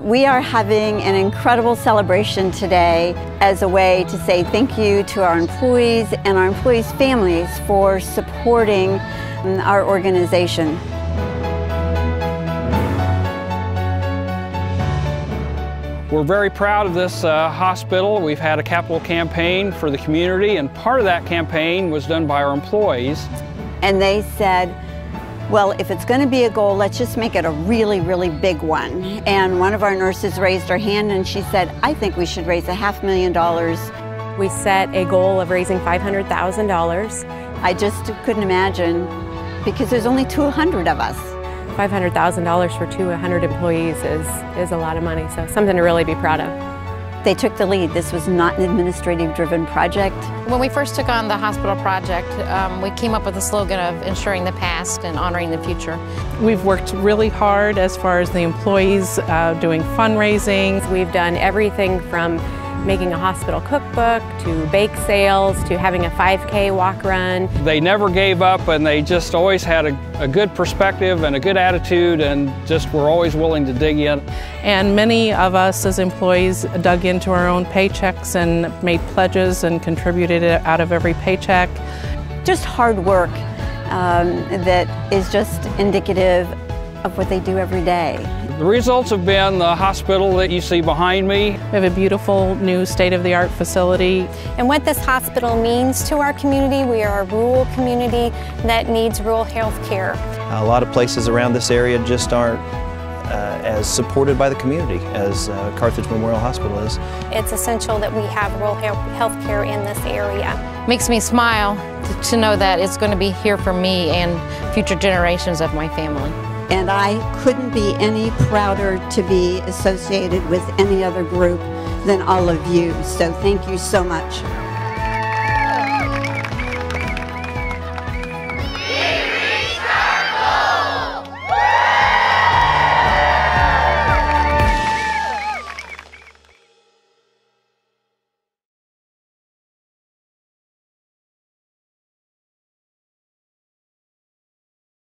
We are having an incredible celebration today as a way to say thank you to our employees and our employees' families for supporting our organization. We're very proud of this uh, hospital. We've had a capital campaign for the community and part of that campaign was done by our employees. And they said, well, if it's going to be a goal, let's just make it a really, really big one. And one of our nurses raised her hand and she said, I think we should raise a half million dollars. We set a goal of raising $500,000. I just couldn't imagine because there's only 200 of us. $500,000 for 200 employees is, is a lot of money, so something to really be proud of. They took the lead. This was not an administrative driven project. When we first took on the hospital project, um, we came up with the slogan of ensuring the past and honoring the future. We've worked really hard as far as the employees uh, doing fundraising. We've done everything from making a hospital cookbook, to bake sales, to having a 5K walk run. They never gave up and they just always had a, a, good perspective and a good attitude and just were always willing to dig in. And many of us as employees dug into our own paychecks and made pledges and contributed out of every paycheck. Just hard work um, that is just indicative of what they do every day. The results have been the hospital that you see behind me. We have a beautiful new state-of-the-art facility. And what this hospital means to our community, we are a rural community that needs rural health care. A lot of places around this area just aren't uh, as supported by the community as uh, Carthage Memorial Hospital is. It's essential that we have rural health care in this area. Makes me smile to know that it's going to be here for me and future generations of my family and I couldn't be any prouder to be associated with any other group than all of you. So thank you so much.